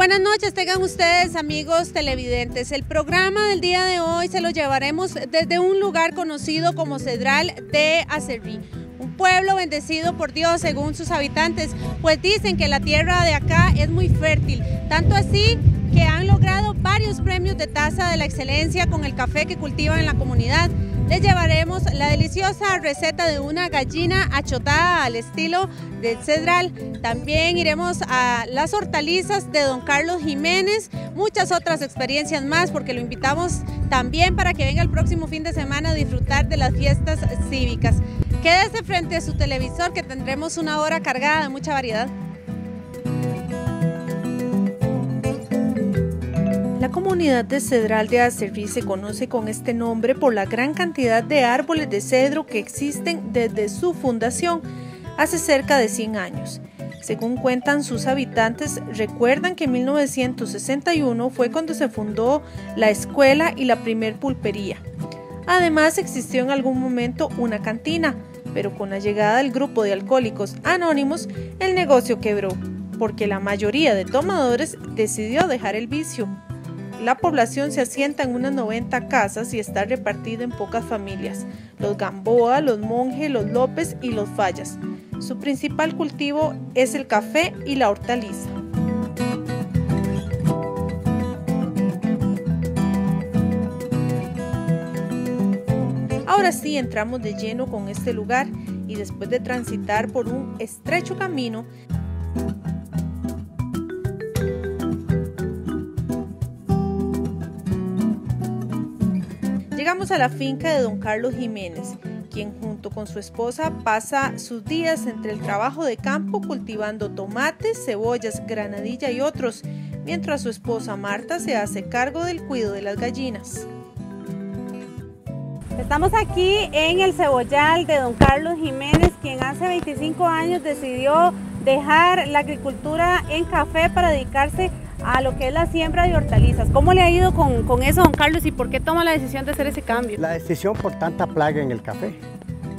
Buenas noches, tengan ustedes amigos televidentes. El programa del día de hoy se lo llevaremos desde un lugar conocido como Cedral de Acerrí. Un pueblo bendecido por Dios según sus habitantes, pues dicen que la tierra de acá es muy fértil, tanto así que han logrado varios premios de taza de la excelencia con el café que cultivan en la comunidad les llevaremos la deliciosa receta de una gallina achotada al estilo del cedral. También iremos a las hortalizas de don Carlos Jiménez, muchas otras experiencias más porque lo invitamos también para que venga el próximo fin de semana a disfrutar de las fiestas cívicas. Quédese frente a su televisor que tendremos una hora cargada de mucha variedad. La comunidad de Cedral de Acerrí se conoce con este nombre por la gran cantidad de árboles de cedro que existen desde su fundación hace cerca de 100 años. Según cuentan sus habitantes, recuerdan que en 1961 fue cuando se fundó la escuela y la primer pulpería. Además existió en algún momento una cantina, pero con la llegada del grupo de alcohólicos anónimos, el negocio quebró, porque la mayoría de tomadores decidió dejar el vicio. La población se asienta en unas 90 casas y está repartida en pocas familias, los Gamboa, los Monje, los López y los Fallas. Su principal cultivo es el café y la hortaliza. Ahora sí entramos de lleno con este lugar y después de transitar por un estrecho camino, Llegamos a la finca de don Carlos Jiménez, quien junto con su esposa pasa sus días entre el trabajo de campo cultivando tomates, cebollas, granadilla y otros, mientras su esposa Marta se hace cargo del cuidado de las gallinas. Estamos aquí en el cebollal de don Carlos Jiménez, quien hace 25 años decidió dejar la agricultura en café para dedicarse a lo que es la siembra de hortalizas. ¿Cómo le ha ido con, eso, don Carlos, y por qué toma la decisión de hacer ese cambio? La decisión por tanta plaga en el café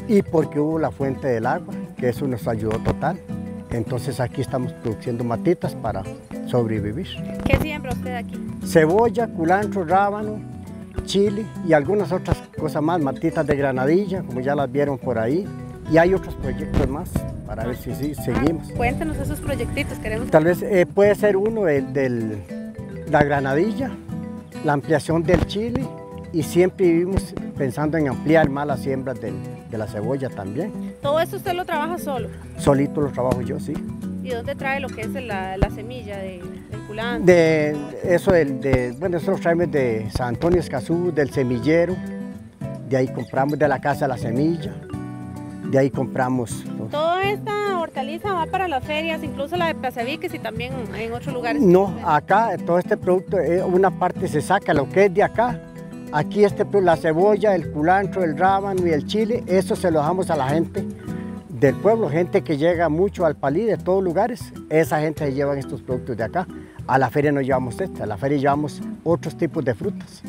y porque hubo la fuente del agua, que eso nos ayudó total. Entonces aquí estamos produciendo matitas para sobrevivir. ¿Qué siembra usted aquí? Cebolla, culantro, rábano, chile y algunas otras cosas más, matitas de granadilla, como ya las vieron por ahí. Y hay otros proyectos más para ver si, sí seguimos. cuéntenos esos proyectitos, queremos. Tal vez eh, puede ser uno de la granadilla, la ampliación del chile y siempre vivimos pensando en ampliar más las siembras de la cebolla también. ¿Todo eso usted lo trabaja solo? Solito lo trabajo yo, sí. ¿Y dónde trae lo que es la, semilla de, del culantro? De eso, de, bueno, eso lo traemos de San Antonio Escazú, del semillero, de ahí compramos de la casa la semilla, de ahí compramos. ¿Toda esta hortaliza va para las ferias, incluso la de Plazaviques y también en otros lugares? No, acá todo este producto, eh, una parte se saca, lo que es de acá. Aquí este, la cebolla, el culantro, el rábano y el chile, eso se lo dejamos a la gente del pueblo, gente que llega mucho al palí de todos lugares, esa gente se lleva estos productos de acá. A la feria no llevamos este, a la feria llevamos otros tipos de frutas.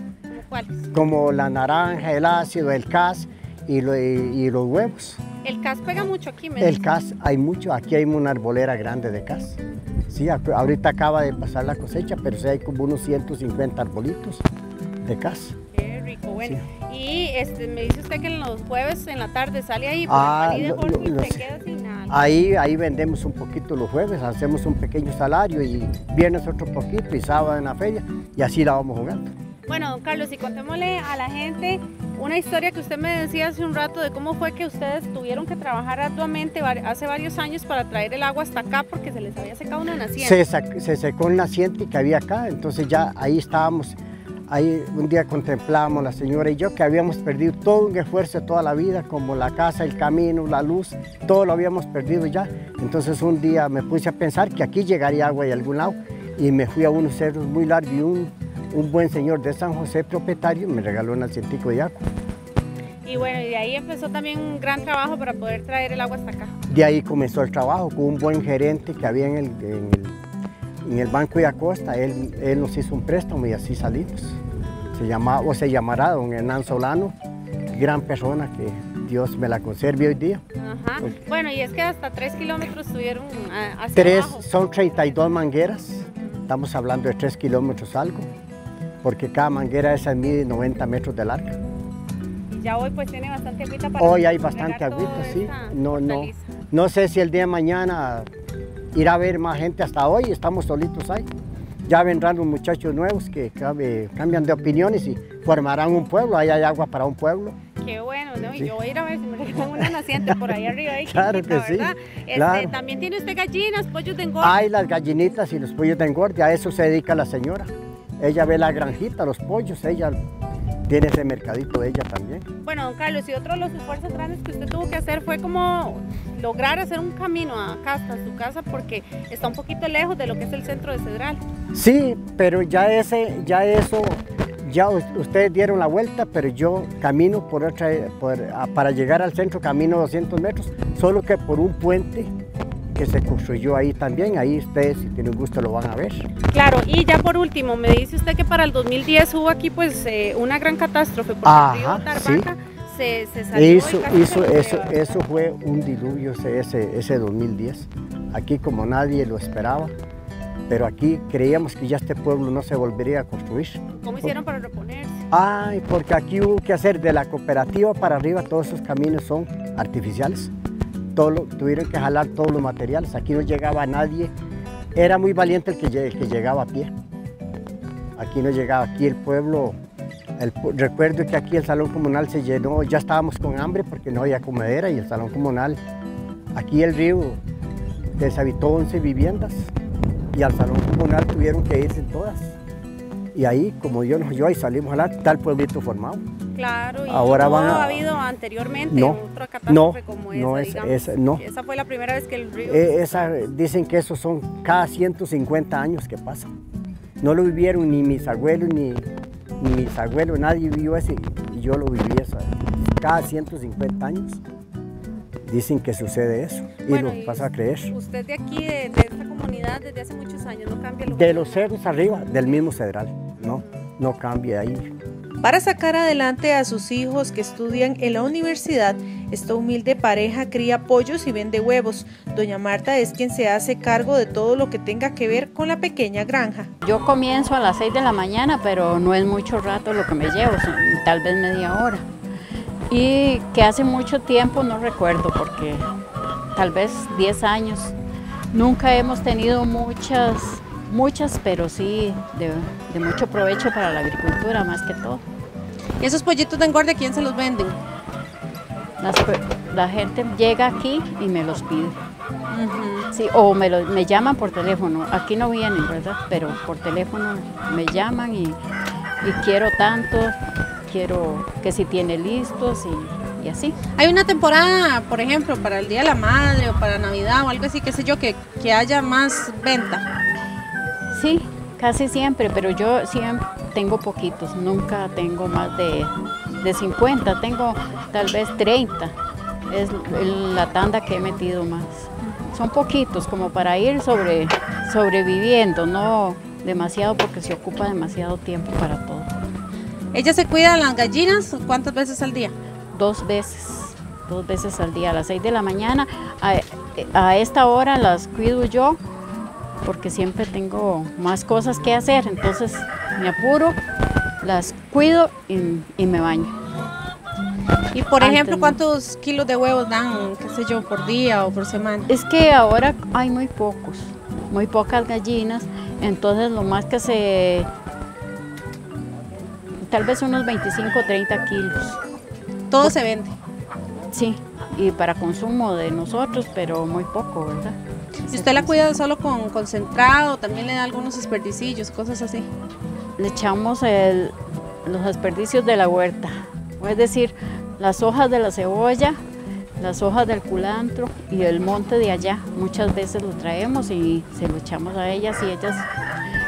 ¿Cuáles? Como la naranja, el ácido, el cas y, y los huevos. ¿El cas pega mucho aquí? Me el cas hay mucho, aquí hay una arbolera grande de cas. Sí, ahorita acaba de pasar la cosecha, pero sí hay como unos 150 arbolitos de cas. Qué rico, bueno. Y este, me dice usted que en los jueves en la tarde sale ahí por ah, el de y se queda sin nada. Ahí, ahí vendemos un poquito los jueves, hacemos un pequeño salario y viernes otro poquito y sábado en la feria y así la vamos jugando. Bueno, don Carlos, y contémosle a la gente una historia que usted me decía hace un rato de cómo fue que ustedes tuvieron que trabajar arduamente hace varios años para traer el agua hasta acá porque se les había secado una naciente. Se, secó un naciente que había acá, entonces ya ahí estábamos, ahí un día contemplábamos la señora y yo que habíamos perdido todo un esfuerzo toda la vida, como la casa, el camino, la luz, todo lo habíamos perdido ya. Entonces un día me puse a pensar que aquí llegaría agua de algún lado y me fui a unos cerros muy largos y un un buen señor de San José, propietario, me regaló un asientico de agua. Y bueno, y de ahí empezó también un gran trabajo para poder traer el agua hasta acá. De ahí comenzó el trabajo con un buen gerente que había en el, en el, Banco de Acosta. Él, él, nos hizo un préstamo y así salimos. Se llama, o se llamará don Hernán Solano, gran persona que Dios me la conserve hoy día. Ajá. Bueno, y es que hasta tres kilómetros tuvieron hacia Tres, son 32 mangueras estamos hablando de 3 kilómetros algo, porque cada manguera esa mide 90 metros de larga. Y ya hoy pues tiene bastante agüita para Hoy hay bastante agüita, sí. No, no, no sé si el día de mañana irá a haber más gente hasta hoy, estamos solitos ahí. Ya vendrán los muchachos nuevos que cambian de opiniones y formarán un pueblo, ahí hay agua para un pueblo. Qué bueno, ¿no? Y yo voy a ir a ver si me regalan una naciente por ahí arriba. Ahí, claro que sí. Este, También tiene usted gallinas, pollos de engorde. Hay las gallinitas y los pollos de engorde, a eso se dedica la señora. Ella ve la granjita, los pollos, ella tiene ese mercadito de ella también. Bueno, don Carlos, y otro de los esfuerzos grandes que usted tuvo que hacer fue como lograr hacer un camino acá hasta su casa porque está un poquito lejos de lo que es el centro de Cedral. Sí, pero ya ese, ya eso ya ustedes dieron la vuelta, pero yo camino por otra, para llegar al centro camino 200 metros, solo que por un puente que se construyó ahí también, ahí ustedes si tienen gusto lo van a ver. Claro, y ya por último, me dice usted que para el 2010 hubo aquí pues eh, una gran catástrofe porque el río Tarbaca se, se, salió eso, eso, eso, eso fue un diluvio ese, ese 2010, aquí como nadie lo esperaba pero aquí creíamos que ya este pueblo no se volvería a construir. ¿Cómo hicieron para reponerse? Ay, porque aquí hubo que hacer de la cooperativa para arriba, todos esos caminos son artificiales. Tuvieron que jalar todos los materiales, aquí no llegaba nadie. Era muy valiente el que, llegaba a pie. Aquí no llegaba, aquí el pueblo, recuerdo que aquí el salón comunal se llenó, ya estábamos con hambre porque no había comedera y el salón comunal, aquí el río deshabitó 11 viviendas y al salón comunal tuvieron que irse todas. Y ahí, como Dios nos oyó, ahí salimos a la tal pueblito formado. Claro, y Ahora no ha habido anteriormente no, otra catástrofe como esa, no, esa, no. Esa fue la primera vez que el río... Eh, esa, dicen que esos son cada 150 años que pasan. No lo vivieron ni mis abuelos, ni, mis abuelos, nadie vivió ese, y yo lo viví eso, cada 150 años. Dicen que sucede eso y lo pasa a creer. ¿Usted de aquí, de, esta comunidad, desde hace muchos años, no cambia? Lo de los cerros arriba, del mismo cedral, no, no cambia ahí. Para sacar adelante a sus hijos que estudian en la universidad, esta humilde pareja cría pollos y vende huevos. Doña Marta es quien se hace cargo de todo lo que tenga que ver con la pequeña granja. Yo comienzo a las 6 de la mañana, pero no es mucho rato lo que me llevo, tal vez media hora y que hace mucho tiempo, no recuerdo porque tal vez 10 años, nunca hemos tenido muchas, muchas, pero sí de, mucho provecho para la agricultura más que todo. ¿Y esos pollitos de engorde quién se los venden? la gente llega aquí y me los pide. sí, o me, me llaman por teléfono. Aquí no vienen, ¿verdad? Pero por teléfono me llaman y, y quiero tanto, quiero que si tiene listos y, así. Hay una temporada, por ejemplo, para el Día de la Madre o para Navidad o algo así, qué sé yo, que, que haya más venta. Sí, casi siempre, pero yo siempre tengo poquitos, nunca tengo más de, de 50, tengo tal vez 30, es la tanda que he metido más. Son poquitos como para ir sobre, sobreviviendo, no demasiado porque se ocupa demasiado tiempo para todo. ¿Ella se cuida de las gallinas cuántas veces al día? Dos veces, dos veces al día, a las seis de la mañana. A, esta hora las cuido yo porque siempre tengo más cosas que hacer, entonces me apuro, las cuido y, me baño. Y por ejemplo, ¿cuántos kilos de huevos dan, qué sé yo, por día o por semana? Es que ahora hay muy pocos, muy pocas gallinas, entonces lo más que se tal vez unos 25 o 30 kilos. ¿Todo se vende? Sí, y para consumo de nosotros, pero muy poco, ¿verdad? ¿Y usted la cuida solo con concentrado? ¿También le da algunos desperdicios, cosas así? Le echamos los desperdicios de la huerta, es decir, las hojas de la cebolla, las hojas del culantro y el monte de allá. Muchas veces lo traemos y se lo echamos a ellas y ellas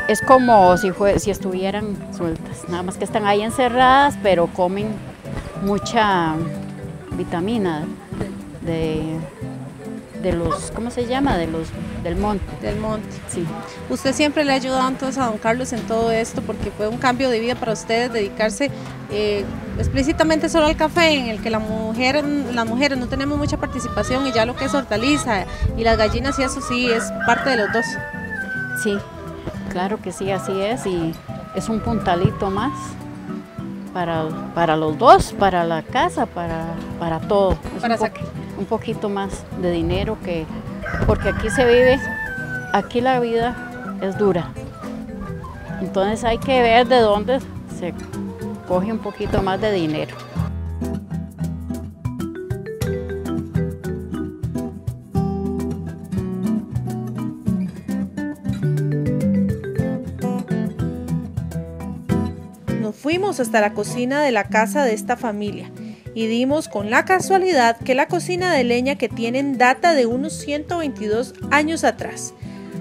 es como si, fue, si estuvieran sueltas, nada más que están ahí encerradas, pero comen mucha vitamina de, de los, ¿cómo se llama? De los, del monte. Del monte. Sí. Usted siempre le ha ayudado entonces a don Carlos en todo esto porque fue un cambio de vida para ustedes dedicarse eh, explícitamente solo al café en el que la mujer, las mujeres no tenemos mucha participación y ya lo que es hortaliza y las gallinas y eso sí es parte de los dos. Sí, Claro que sí, así es y es un puntalito más para, para los dos, para la casa, para, para todo. Para un, un poquito más de dinero que, porque aquí se vive, aquí la vida es dura. Entonces hay que ver de dónde se coge un poquito más de dinero. Nos fuimos hasta la cocina de la casa de esta familia y dimos con la casualidad que la cocina de leña que tienen data de unos 122 años atrás.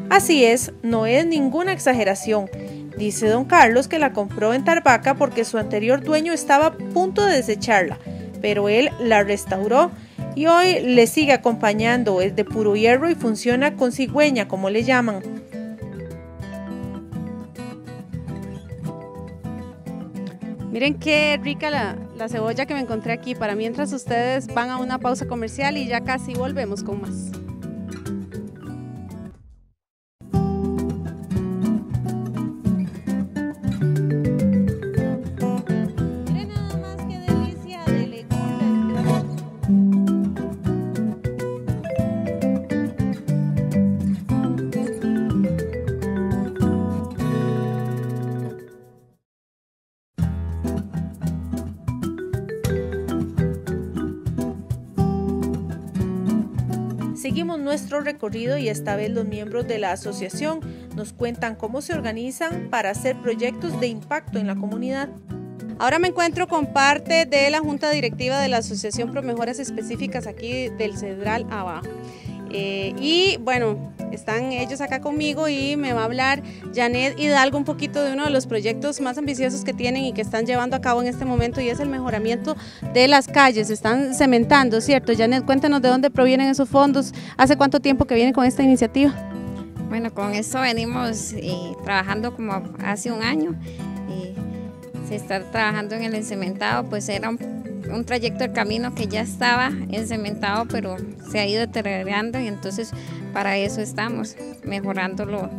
Así es, no es ninguna exageración. Dice don Carlos que la compró en Tarbaca porque su anterior dueño estaba a punto de desecharla, pero él la restauró y hoy le sigue acompañando. Es de puro hierro y funciona con cigüeña, como le llaman. Miren qué rica la, la, cebolla que me encontré aquí para mientras ustedes van a una pausa comercial y ya casi volvemos con más. Seguimos nuestro recorrido y esta vez los miembros de la asociación nos cuentan cómo se organizan para hacer proyectos de impacto en la comunidad. Ahora me encuentro con parte de la junta directiva de la Asociación Pro Mejoras Específicas aquí del Cedral Abajo. Eh, y bueno, están ellos acá conmigo y me va a hablar Janet Hidalgo un poquito de uno de los proyectos más ambiciosos que tienen y que están llevando a cabo en este momento y es el mejoramiento de las calles. Están cementando, ¿cierto? Janet, cuéntanos de dónde provienen esos fondos. ¿Hace cuánto tiempo que vienen con esta iniciativa? Bueno, con eso venimos eh, trabajando como hace un año. Eh, se está trabajando en el encementado, pues era un, un trayecto del camino que ya estaba encementado, pero se ha ido deteriorando y entonces para eso estamos, mejorándolo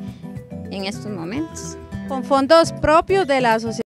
en estos momentos. Con fondos propios de la asociación.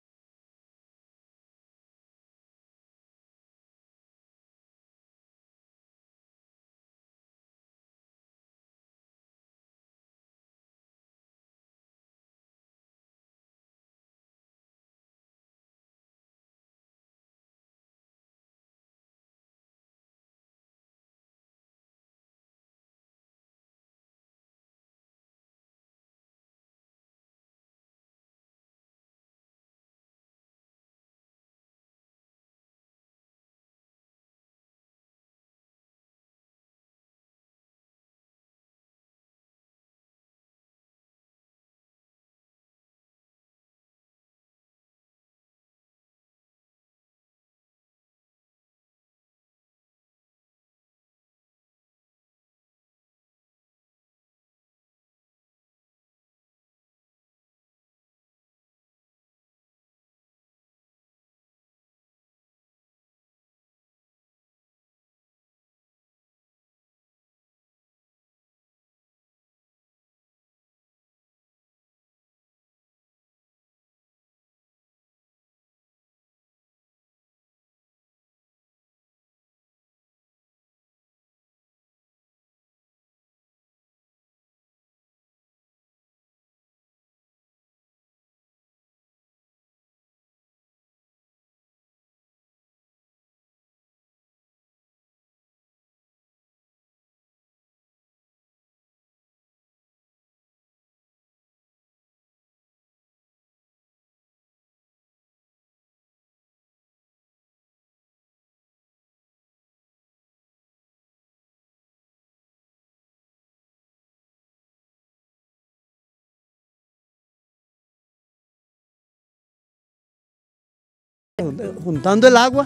Juntando el agua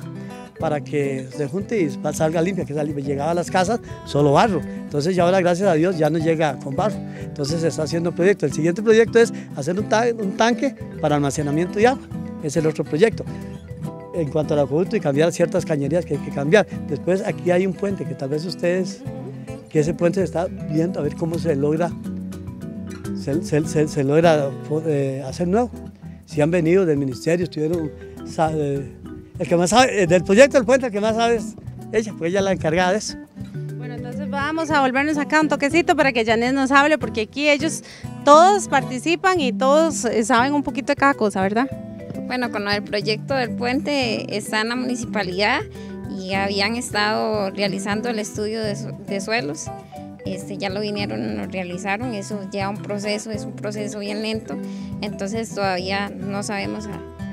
para que se junte y salga limpia, que llegaba a las casas solo barro. Entonces ya ahora gracias a Dios ya no llega con barro. Entonces se está haciendo proyecto. El siguiente proyecto es hacer un, un tanque para almacenamiento de agua. Es el otro proyecto. En cuanto al acueducto y cambiar ciertas cañerías que hay que cambiar. Después aquí hay un puente que tal vez ustedes, que ese puente se está viendo a ver cómo se logra se, logra eh, hacer nuevo. Si han venido del ministerio, estuvieron, eh, el que más sabe, del proyecto del puente, el que más sabe es ella, pues ella es la encargada de eso. Bueno, entonces vamos a volvernos acá un toquecito para que Janet nos hable, porque aquí ellos todos participan y todos saben un poquito de cada cosa, ¿verdad? Bueno, con el proyecto del puente está en la municipalidad y habían estado realizando el estudio de, suelos. Este, ya lo vinieron, lo realizaron, eso ya un proceso, es un proceso bien lento, entonces todavía no sabemos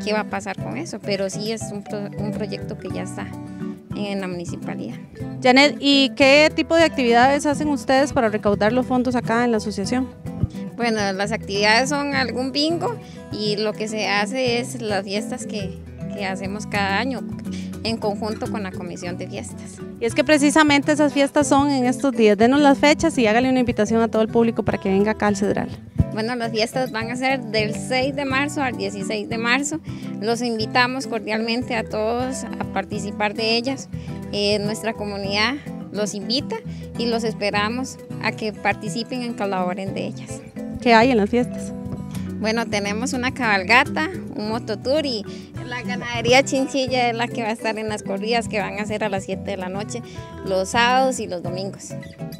qué va a pasar con eso, pero sí es un, un proyecto que ya está en la municipalidad. Janet, ¿y qué tipo de actividades hacen ustedes para recaudar los fondos acá en la asociación? Bueno, las actividades son algún bingo y lo que se hace es las fiestas que, que hacemos cada año en conjunto con la comisión de fiestas. Y es que precisamente esas fiestas son en estos días. Denos las fechas y hágale una invitación a todo el público para que venga acá al Cedral. Bueno, las fiestas van a ser del 6 de marzo al 16 de marzo. Los invitamos cordialmente a todos a participar de ellas. Eh, nuestra comunidad los invita y los esperamos a que participen y colaboren de ellas. ¿Qué hay en las fiestas? Bueno, tenemos una cabalgata, un mototour y la ganadería chinchilla es la que va a estar en las corridas que van a ser a las 7 de la noche los sábados y los domingos.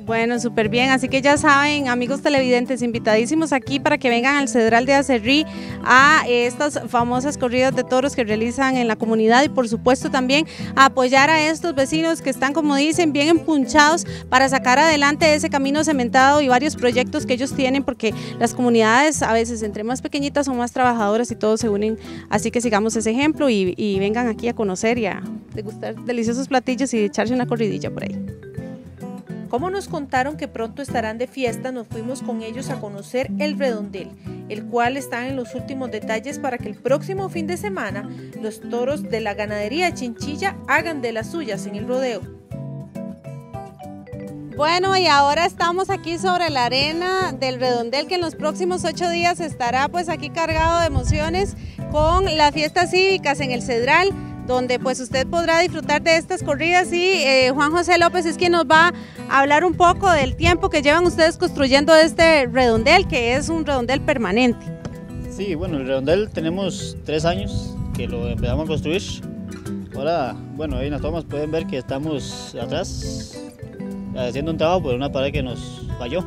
Bueno, súper bien. Así que ya saben, amigos televidentes, invitadísimos aquí para que vengan al Cedral de Acerrí a estas famosas corridas de toros que realizan en la comunidad y por supuesto también a apoyar a estos vecinos que están, como dicen, bien empunchados para sacar adelante ese camino cementado y varios proyectos que ellos tienen porque las comunidades a veces entre más pequeñitas son más trabajadoras y todos se unen. Así que sigamos ese ejemplo y, y vengan aquí a conocer y a degustar deliciosos platillos y echarse una corridilla por ahí. Como nos contaron que pronto estarán de fiesta, nos fuimos con ellos a conocer el redondel, el cual está en los últimos detalles para que el próximo fin de semana los toros de la ganadería Chinchilla hagan de las suyas en el rodeo. Bueno, y ahora estamos aquí sobre la arena del redondel que en los próximos ocho días estará pues aquí cargado de emociones con las fiestas cívicas en el Cedral donde pues usted podrá disfrutar de estas corridas y eh, Juan José López es quien nos va a hablar un poco del tiempo que llevan ustedes construyendo este redondel, que es un redondel permanente. Sí, bueno, el redondel tenemos tres años que lo empezamos a construir. Ahora, bueno, ahí en las tomas pueden ver que estamos atrás haciendo un trabajo por una pared que nos falló.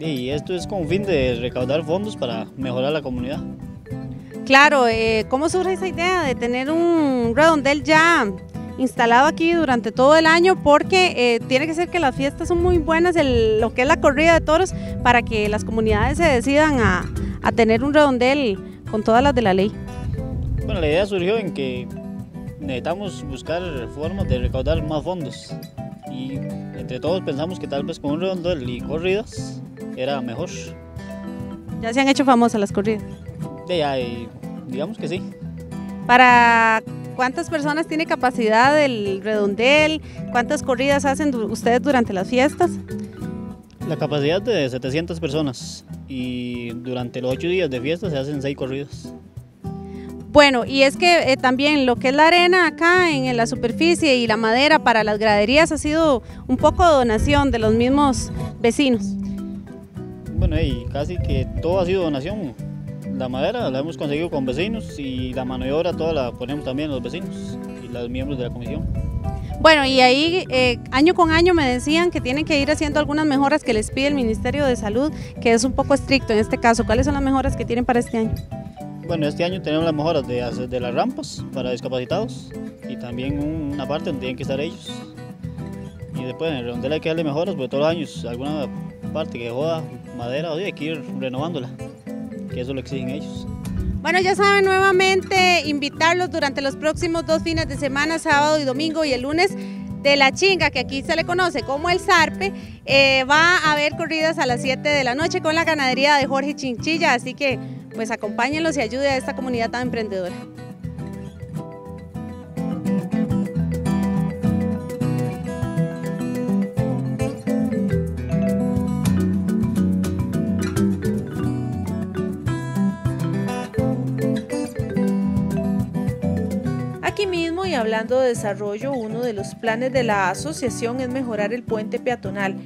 Y esto es con fin de recaudar fondos para mejorar la comunidad. Claro, eh, ¿cómo surge esa idea de tener un redondel ya instalado aquí durante todo el año? Porque eh, tiene que ser que las fiestas son muy buenas, lo que es la corrida de toros, para que las comunidades se decidan a, tener un redondel con todas las de la ley. Bueno, la idea surgió en que necesitamos buscar formas de recaudar más fondos y entre todos pensamos que tal vez con un redondel y corridas era mejor. Ya se han hecho famosas las corridas. De ahí, Digamos que sí. ¿Para cuántas personas tiene capacidad el redondel? ¿Cuántas corridas hacen ustedes durante las fiestas? La capacidad de 700 personas y durante los 8 días de fiesta se hacen 6 corridas. Bueno, y es que eh, también lo que es la arena acá en, la superficie y la madera para las graderías ha sido un poco donación de los mismos vecinos. Bueno, y casi que todo ha sido donación la madera la hemos conseguido con vecinos y la mano de obra toda la ponemos también los vecinos y los miembros de la comisión. Bueno, y ahí eh, año con año me decían que tienen que ir haciendo algunas mejoras que les pide el Ministerio de Salud, que es un poco estricto en este caso. ¿Cuáles son las mejoras que tienen para este año? Bueno, este año tenemos las mejoras de, de las rampas para discapacitados y también una parte donde tienen que estar ellos. Y después en el redondel hay que darle mejoras porque todos los años alguna parte que joda madera, hay que ir renovándola que eso lo exigen ellos. Bueno, ya saben nuevamente invitarlos durante los próximos dos fines de semana, sábado y domingo y el lunes de la chinga, que aquí se le conoce como el zarpe, eh, va a haber corridas a las 7 de la noche con la ganadería de Jorge Chinchilla, así que pues acompáñenlos y ayude a esta comunidad tan emprendedora. y hablando de desarrollo, uno de los planes de la asociación es mejorar el puente peatonal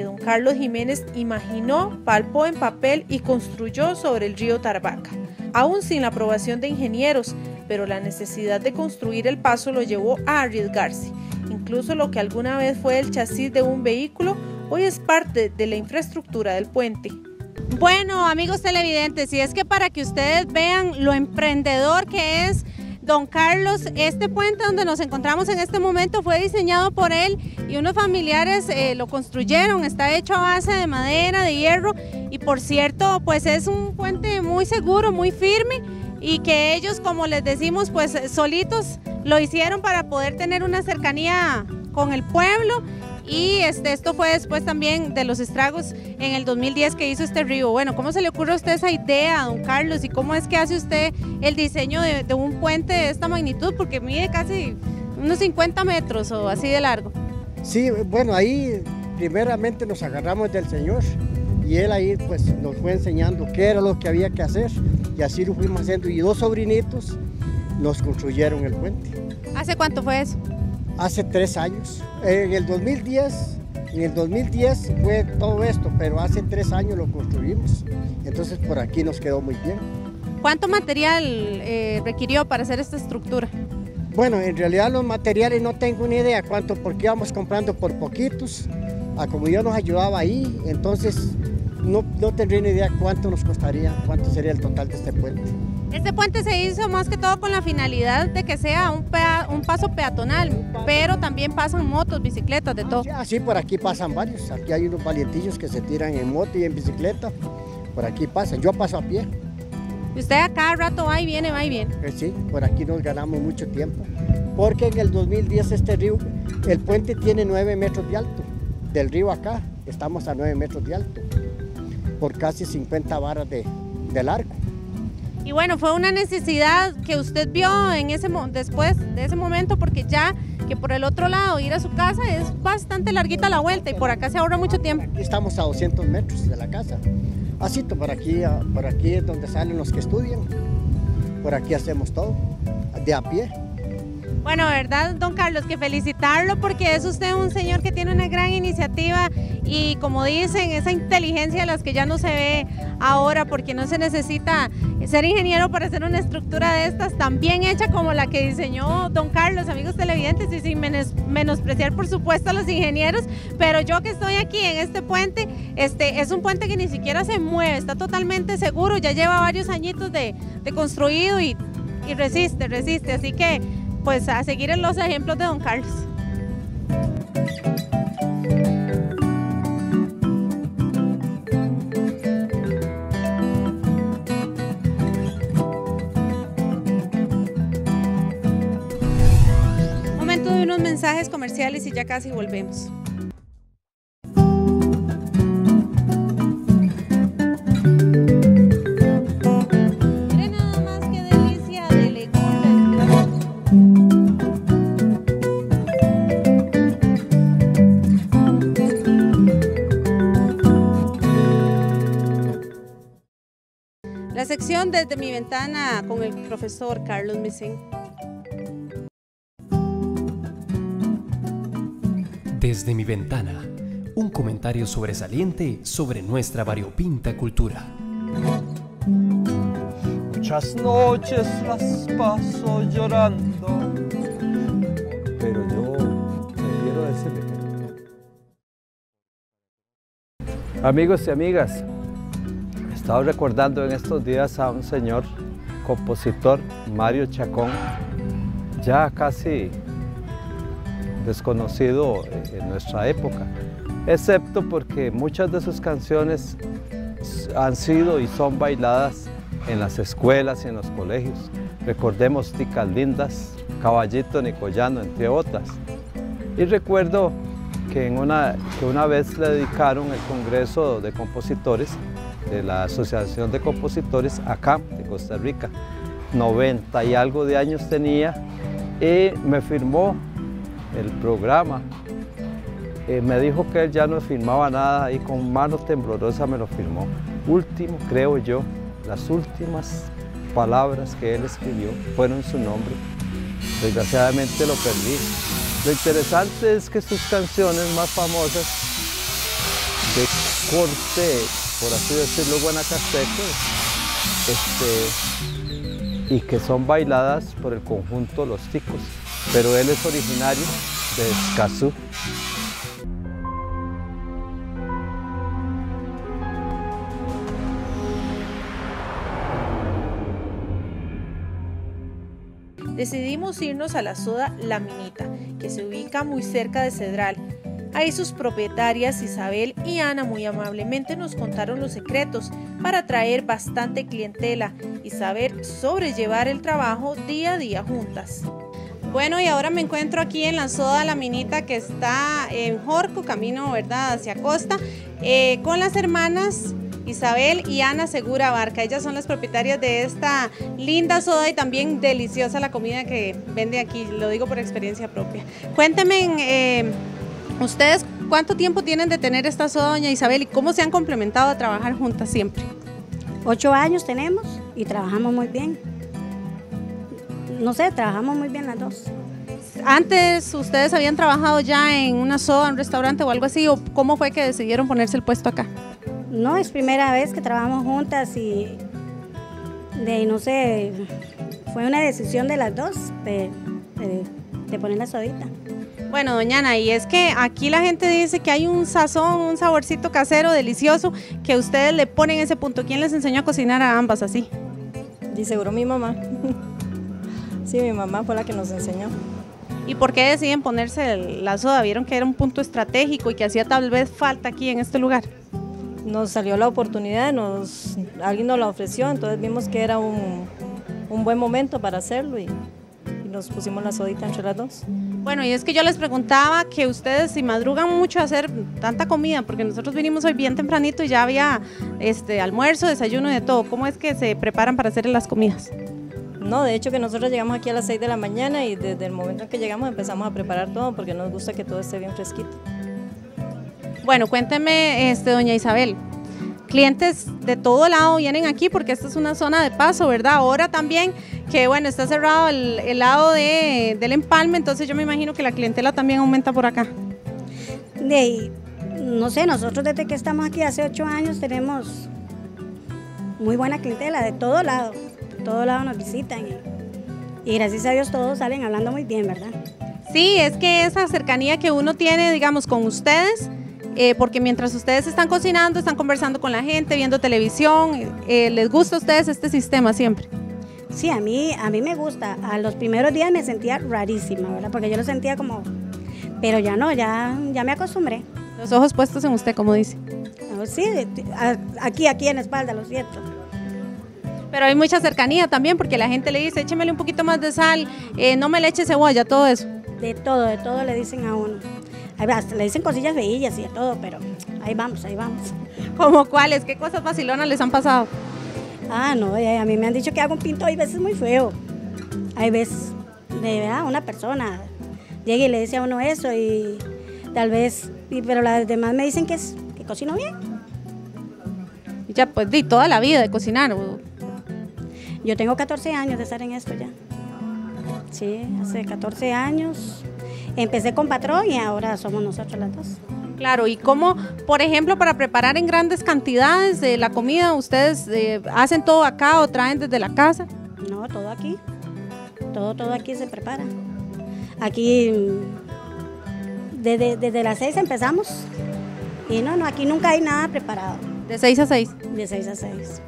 don Carlos Jiménez imaginó, palpó en papel y construyó sobre el río Tarbaca, aún sin la aprobación de ingenieros, pero la necesidad de construir el paso lo llevó a arriesgarse. Incluso lo que alguna vez fue el chasis de un vehículo, hoy es parte de la infraestructura del puente. Bueno, amigos televidentes, y es que para que ustedes vean lo emprendedor que es Don Carlos, este puente donde nos encontramos en este momento fue diseñado por él y unos familiares eh, lo construyeron, está hecho a base de madera, de hierro y por cierto, pues es un puente muy seguro, muy firme y que ellos, como les decimos, pues solitos lo hicieron para poder tener una cercanía con el pueblo y este, esto fue después también de los estragos en el 2010 que hizo este río. Bueno, ¿cómo se le ocurre a usted esa idea, don Carlos? ¿Y cómo es que hace usted el diseño de, de un puente de esta magnitud? Porque mide casi unos 50 metros o así de largo. Sí, bueno, ahí primeramente nos agarramos del Señor y él ahí pues nos fue enseñando qué era lo que había que hacer y así lo fuimos haciendo y dos sobrinitos nos construyeron el puente. ¿Hace cuánto fue eso? Hace tres años. En el 2010, en el 2010 fue todo esto, pero hace tres años lo construimos. Entonces por aquí nos quedó muy bien. ¿Cuánto material eh, requirió para hacer esta estructura? Bueno, en realidad los materiales no tengo ni idea cuánto, porque íbamos comprando por poquitos. A como yo nos ayudaba ahí, entonces no, no tendría ni idea cuánto nos costaría, cuánto sería el total de este puente. Este puente se hizo más que todo con la finalidad de que sea un, pea, un paso peatonal, pero también pasan motos, bicicletas, de todo. Sí, por aquí pasan varios. Aquí hay unos valientillos que se tiran en moto y en bicicleta. Por aquí pasan. Yo paso a pie. ¿Y usted a cada rato va y viene, va y viene? Eh, sí, por aquí nos ganamos mucho tiempo. Porque en el 2010 este río, el puente tiene 9 metros de alto. Del río acá estamos a 9 metros de alto. Por casi 50 varas de, de largo. Y bueno, fue una necesidad que usted vio en ese después de ese momento porque ya que por el otro lado ir a su casa es bastante larguita la vuelta y por acá se ahorra mucho tiempo. Estamos a 200 metros de la casa. Así, por aquí, por aquí es donde salen los que estudian. Por aquí hacemos todo, de a pie. Bueno, verdad, don Carlos, que felicitarlo porque es usted un señor que tiene una gran iniciativa y como dicen, esa inteligencia de las que ya no se ve ahora porque no se necesita ser ingeniero para hacer una estructura de estas tan bien hecha como la que diseñó don Carlos, amigos televidentes, y sin menospreciar por supuesto a los ingenieros, pero yo que estoy aquí en este puente, este es un puente que ni siquiera se mueve, está totalmente seguro, ya lleva varios añitos de, de construido y, y resiste, resiste, así que pues a seguir en los ejemplos de don Carlos. Momento de unos mensajes comerciales y ya casi volvemos. Desde mi ventana con el profesor Carlos Misen. Desde mi ventana, un comentario sobresaliente sobre nuestra variopinta cultura. Muchas noches las paso llorando, pero yo prefiero ese Amigos y amigas, estaba recordando en estos días a un señor compositor, Mario Chacón, ya casi desconocido en nuestra época, excepto porque muchas de sus canciones han sido y son bailadas en las escuelas y en los colegios. Recordemos Ticas Lindas, Caballito Nicoyano, entre otras. Y recuerdo que, en una, que una vez le dedicaron el Congreso de Compositores de la Asociación de Compositores acá de Costa Rica. 90 y algo de años tenía y me firmó el programa. Eh, me dijo que él ya no firmaba nada y con mano temblorosa me lo firmó. Último, creo yo, las últimas palabras que él escribió fueron su nombre. Desgraciadamente lo perdí. Lo interesante es que sus canciones más famosas de corte, por así decirlo, guanacasteco, este, y que son bailadas por el conjunto Los Ticos, pero él es originario de Escazú. decidimos irnos a la soda La Minita, que se ubica muy cerca de Cedral. Ahí sus propietarias Isabel y Ana muy amablemente nos contaron los secretos para atraer bastante clientela y saber sobrellevar el trabajo día a día juntas. Bueno, y ahora me encuentro aquí en la soda La Minita que está en Jorco, camino ¿verdad? hacia Costa, eh, con las hermanas Isabel y Ana Segura Barca. Ellas son las propietarias de esta linda soda y también deliciosa la comida que vende aquí, lo digo por experiencia propia. Cuéntenme, eh, ustedes, ¿cuánto tiempo tienen de tener esta soda, doña Isabel, y cómo se han complementado a trabajar juntas siempre? Ocho años tenemos y trabajamos muy bien. No sé, trabajamos muy bien las dos. Antes, ¿ustedes habían trabajado ya en una soda, un restaurante o algo así? ¿O cómo fue que decidieron ponerse el puesto acá? No, es primera vez que trabajamos juntas y de no sé, fue una decisión de las dos de, poner la sodita. Bueno, doña Ana, y es que aquí la gente dice que hay un sazón, un saborcito casero delicioso que ustedes le ponen ese punto. ¿Quién les enseñó a cocinar a ambas así? Y seguro mi mamá. sí, mi mamá fue la que nos enseñó. ¿Y por qué deciden ponerse la soda? ¿Vieron que era un punto estratégico y que hacía tal vez falta aquí en este lugar? nos salió la oportunidad, nos, alguien nos la ofreció, entonces vimos que era un, buen momento para hacerlo y, nos pusimos la sodita entre las dos. Bueno, y es que yo les preguntaba que ustedes si madrugan mucho a hacer tanta comida, porque nosotros vinimos hoy bien tempranito y ya había este almuerzo, desayuno y de todo. ¿Cómo es que se preparan para hacer las comidas? No, de hecho que nosotros llegamos aquí a las 6 de la mañana y desde el momento en que llegamos empezamos a preparar todo porque nos gusta que todo esté bien fresquito. Bueno, cuénteme, este, doña Isabel, clientes de todo lado vienen aquí porque esta es una zona de paso, ¿verdad? Ahora también que, bueno, está cerrado el, lado del empalme, entonces yo me imagino que la clientela también aumenta por acá. De, no sé, nosotros desde que estamos aquí hace ocho años tenemos muy buena clientela de todo lado, de todo lado nos visitan y gracias a Dios todos salen hablando muy bien, ¿verdad? Sí, es que esa cercanía que uno tiene, digamos, con ustedes, eh, porque mientras ustedes están cocinando, están conversando con la gente, viendo televisión, eh, ¿les gusta a ustedes este sistema siempre? Sí, a mí, a mí me gusta. A los primeros días me sentía rarísima, ¿verdad? Porque yo lo sentía como... Pero ya no, ya, ya me acostumbré. Los ojos puestos en usted, como dice. Oh, sí, aquí, aquí en la espalda, lo siento. Pero hay mucha cercanía también porque la gente le dice, échemele un poquito más de sal, eh, no me le eche cebolla, todo eso. De todo, de todo le dicen a uno le dicen cosillas veillas y de todo, pero ahí vamos, ahí vamos. ¿Cómo cuáles? ¿Qué cosas vacilonas les han pasado? Ah, no, a mí me han dicho que hago un pinto hay veces muy feo. Hay veces, de verdad, una persona llega y le dice a uno eso y tal vez, pero las demás me dicen que, es, que cocino bien. Y ya, pues, di toda la vida de cocinar. Yo tengo 14 años de estar en esto ya. Sí, hace 14 años empecé con patrón y ahora somos nosotros las dos. Claro, y cómo, por ejemplo, para preparar en grandes cantidades de la comida, ¿ustedes eh, hacen todo acá o traen desde la casa? No, todo aquí. Todo, todo aquí se prepara. Aquí, desde, desde las seis empezamos. Y no, no, aquí nunca hay nada preparado. ¿De seis a seis? De seis a seis.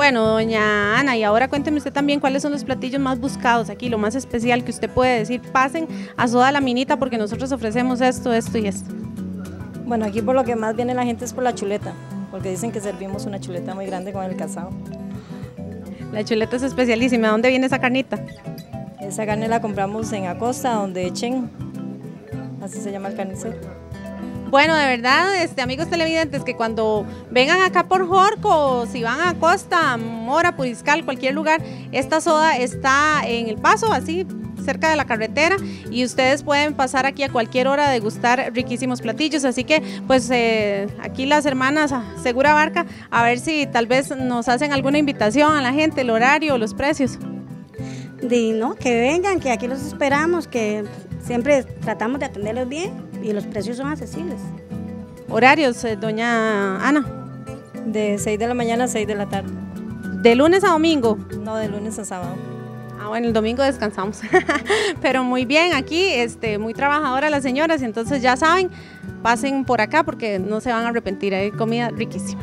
Bueno, doña Ana, y ahora cuénteme usted también cuáles son los platillos más buscados aquí, lo más especial que usted puede decir. Pasen a Soda La Minita porque nosotros ofrecemos esto, esto y esto. Bueno, aquí por lo que más viene la gente es por la chuleta, porque dicen que servimos una chuleta muy grande con el casado. La chuleta es especialísima. ¿De dónde viene esa carnita? Esa carne la compramos en Acosta, donde echen, así se llama el carnicero. Bueno, de verdad, este, amigos televidentes, que cuando vengan acá por Jorco, si van a Costa, Mora, Puriscal, cualquier lugar, esta soda está en el paso, así cerca de la carretera y ustedes pueden pasar aquí a cualquier hora a degustar riquísimos platillos. Así que pues eh, aquí las hermanas Segura Barca, a ver si tal vez nos hacen alguna invitación a la gente, el horario, los precios. De, no, que vengan, que aquí los esperamos, que siempre tratamos de atenderlos bien y los precios son accesibles. Horarios, eh, doña Ana. De 6 de la mañana a 6 de la tarde. ¿De lunes a domingo? No, de lunes a sábado. Ah, bueno, el domingo descansamos. Pero muy bien, aquí este, muy trabajadora las señoras entonces ya saben, pasen por acá porque no se van a arrepentir, hay comida riquísima.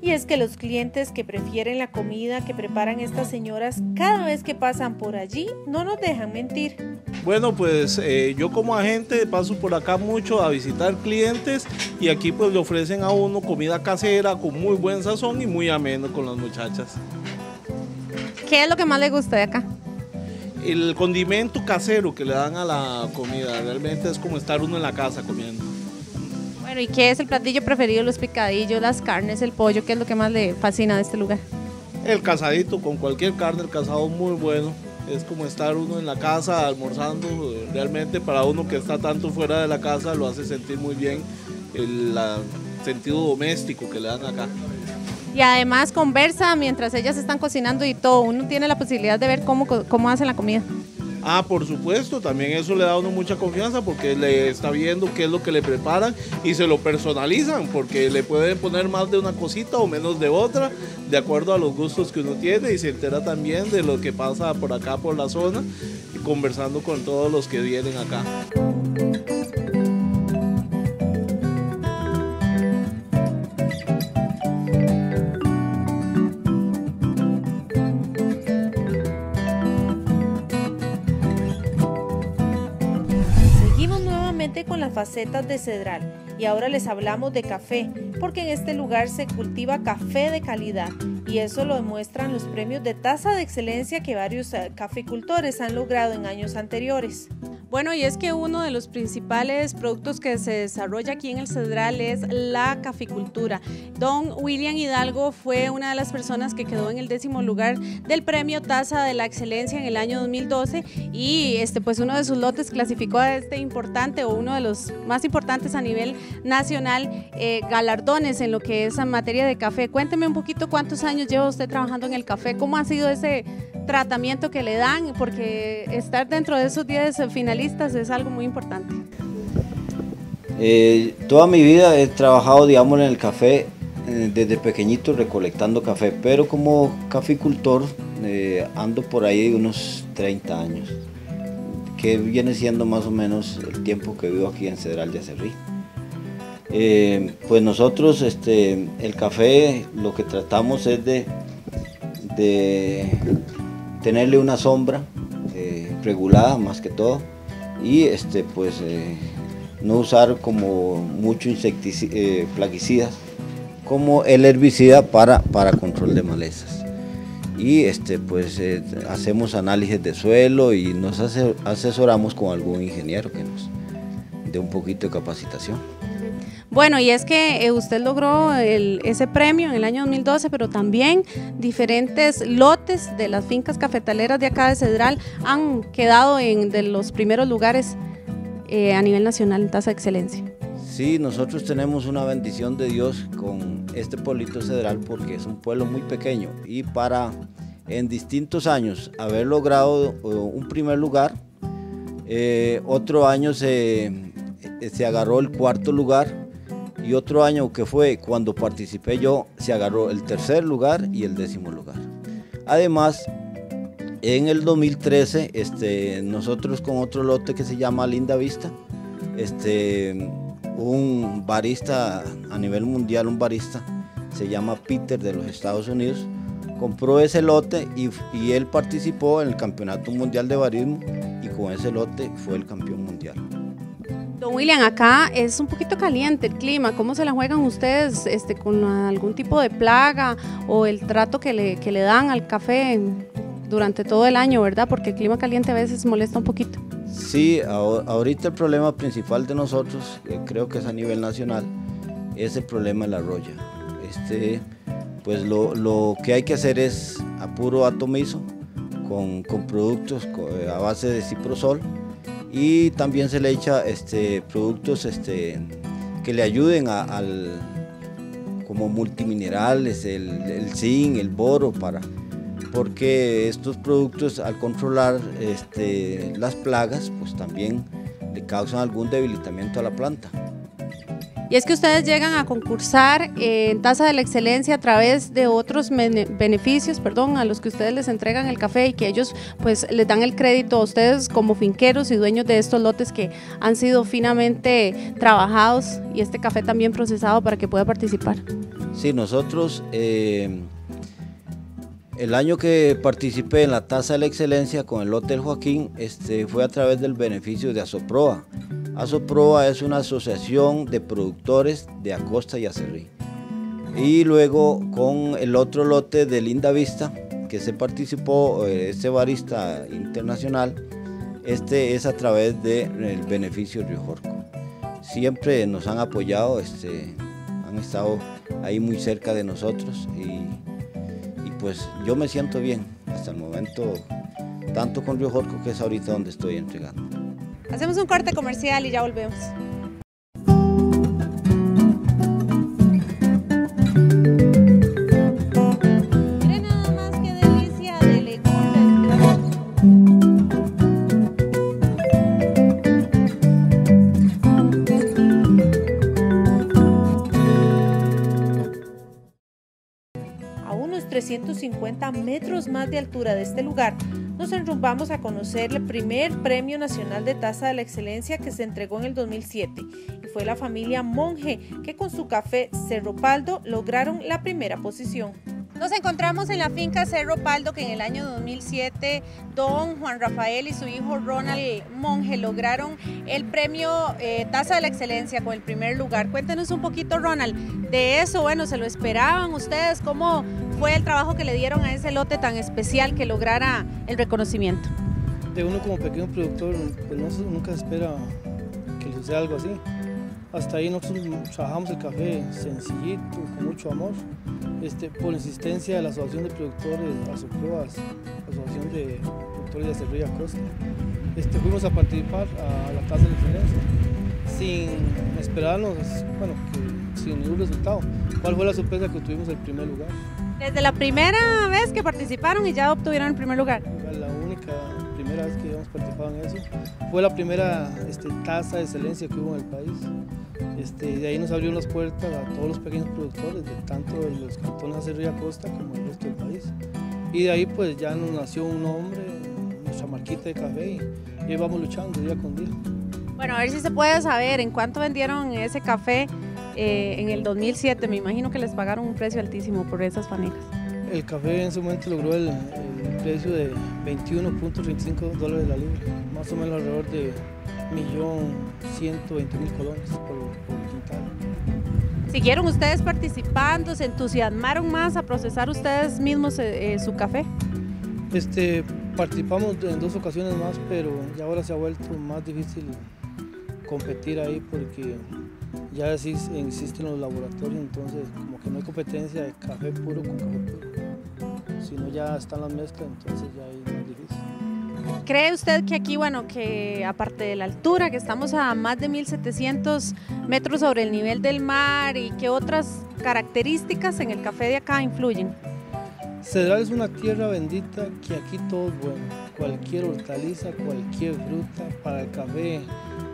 Y es que los clientes que prefieren la comida que preparan estas señoras cada vez que pasan por allí no nos dejan mentir. Bueno, pues eh, yo como agente paso por acá mucho a visitar clientes y aquí pues le ofrecen a uno comida casera con muy buen sazón y muy ameno con las muchachas. ¿Qué es lo que más le gusta de acá? El condimento casero que le dan a la comida, realmente es como estar uno en la casa comiendo. Bueno, ¿y qué es el platillo preferido? Los picadillos, las carnes, el pollo, ¿qué es lo que más le fascina de este lugar? El casadito, con cualquier carne, el casado muy bueno. Es como estar uno en la casa almorzando, realmente para uno que está tanto fuera de la casa lo hace sentir muy bien el la, sentido doméstico que le dan acá y además conversa mientras ellas están cocinando y todo. Uno tiene la posibilidad de ver cómo, cómo hacen la comida. Ah, por supuesto, también eso le da a uno mucha confianza porque le está viendo qué es lo que le preparan y se lo personalizan porque le pueden poner más de una cosita o menos de otra de acuerdo a los gustos que uno tiene y se entera también de lo que pasa por acá, por la zona conversando con todos los que vienen acá. Facetas de Cedral y ahora les hablamos de café, porque en este lugar se cultiva café de calidad y eso lo demuestran los premios de tasa de excelencia que varios eh, caficultores han logrado en años anteriores. Bueno, y es que uno de los principales productos que se desarrolla aquí en el Cedral es la caficultura. Don William Hidalgo fue una de las personas que quedó en el décimo lugar del premio Tasa de la Excelencia en el año 2012 y este, pues uno de sus lotes clasificó a este importante o uno de los más importantes a nivel nacional eh, galardones en lo que es en materia de café. Cuénteme un poquito cuántos años lleva usted trabajando en el café, cómo ha sido ese tratamiento que le dan, porque estar dentro de esos 10 es algo muy importante. Eh, toda mi vida he trabajado, digamos, en el café eh, desde pequeñito recolectando café, pero como caficultor eh, ando por ahí unos 30 años, que viene siendo más o menos el tiempo que vivo aquí en Cedral de Acerrí. pues nosotros este, el café lo que tratamos es de, de tenerle una sombra eh, regulada más que todo y este pues eh, no usar como mucho eh, plaguicidas como el herbicida para, para control de malezas y este pues hacemos análisis de suelo y nos asesoramos con algún ingeniero que nos dé un poquito de capacitación. Bueno, y es que eh, usted logró ese premio en el año 2012, pero también diferentes lotes de las fincas cafetaleras de acá de Cedral han quedado en de los primeros lugares eh, a nivel nacional en tasa de excelencia. Sí, nosotros tenemos una bendición de Dios con este pueblito Cedral porque es un pueblo muy pequeño y para en distintos años haber logrado eh, un primer lugar, otro año se, se agarró el cuarto lugar y otro año que fue cuando participé yo, se agarró el tercer lugar y el décimo lugar. Además, en el 2013, este, nosotros con otro lote que se llama Linda Vista, este, un barista a nivel mundial, un barista, se llama Peter de los Estados Unidos, compró ese lote y, y él participó en el Campeonato Mundial de Barismo y con ese lote fue el campeón mundial. Don William, acá es un poquito caliente el clima. ¿Cómo se la juegan ustedes este, con algún tipo de plaga o el trato que le, que le dan al café durante todo el año, verdad? Porque el clima caliente a veces molesta un poquito. Sí, ahorita el problema principal de nosotros, eh, creo que es a nivel nacional, es el problema de la roya. Este, pues lo, lo, que hay que hacer es a puro atomizo con, con productos eh, a base de ciprosol y también se le echa este, productos este, que le ayuden al, como multiminerales, el, el zinc, el boro, para, porque estos productos al controlar este, las plagas, pues también le causan algún debilitamiento a la planta. Y es que ustedes llegan a concursar en Tasa de la Excelencia a través de otros beneficios, perdón, a los que ustedes les entregan el café y que ellos pues les dan el crédito a ustedes como finqueros y dueños de estos lotes que han sido finamente trabajados y este café también procesado para que pueda participar. Sí, nosotros eh, el año que participé en la Tasa de la Excelencia con el Hotel Joaquín este, fue a través del beneficio de Asoproa. Asoproa es una asociación de productores de Acosta y Acerrí. Y luego con el otro lote de Linda Vista, que se participó, eh, este barista internacional, este es a través del beneficio Río Jorco. Siempre nos han apoyado, este, han estado ahí muy cerca de nosotros y pues yo me siento bien hasta el momento, tanto con Río Jorco que es ahorita donde estoy entregando. Hacemos un corte comercial y ya volvemos. 350 metros más de altura de este lugar, nos enrumbamos a conocer el primer Premio Nacional de Taza de la Excelencia que se entregó en el 2007 y fue la familia Monje que con su café Cerro Paldo lograron la primera posición. Nos encontramos en la finca Cerro Paldo que en el año 2007 don Juan Rafael y su hijo Ronald Monge lograron el premio eh, Taza de la Excelencia con el primer lugar. Cuéntenos un poquito Ronald de eso, bueno, ¿se lo esperaban ustedes? ¿Cómo fue el trabajo que le dieron a ese lote tan especial que lograra el reconocimiento? De uno como pequeño productor, pues no, nunca espera que le suceda algo así. Hasta ahí nosotros trabajamos el café sencillito, con mucho amor este, por insistencia de la Asociación de Productores Asopruebas, Asociación de Productores de Cerrilla Costa, este, fuimos a participar a la Casa de Excelencia sin esperarnos, bueno, sin ningún resultado. ¿Cuál fue la sorpresa que tuvimos el primer lugar? Desde la primera vez que participaron y ya obtuvieron el primer lugar. La única primera vez que habíamos participado en eso. Fue la primera este, tasa de excelencia que hubo en el país. Este, de ahí nos abrió las puertas a todos los pequeños productores, de tanto de los cantones de Ría Costa como el resto del país. Y de ahí pues ya nos nació un nombre, nuestra marquita de café y, y vamos luchando día con día. Bueno, a ver si se puede saber en cuánto vendieron ese café eh, en el 2007. Me imagino que les pagaron un precio altísimo por esas fanegas. El café en ese momento logró el, el precio de 21.35 dólares la libra, más o menos alrededor de 1.120.000 colones por, por quintal. ¿Siguieron ustedes participando? ¿Se entusiasmaron más a procesar ustedes mismos eh, eh, su café? Este, participamos en dos ocasiones más, pero ya ahora se ha vuelto más difícil competir ahí porque ya existen los laboratorios, entonces como que no hay competencia de café puro con café puro, sino ya están las mezclas, entonces ya es más difícil. ¿Cree usted que aquí, bueno, que aparte de la altura, que estamos a más de 1700 metros sobre el nivel del mar y que otras características en el café de acá influyen? Cedral es una tierra bendita que aquí todo es bueno, cualquier hortaliza, cualquier fruta, para el café,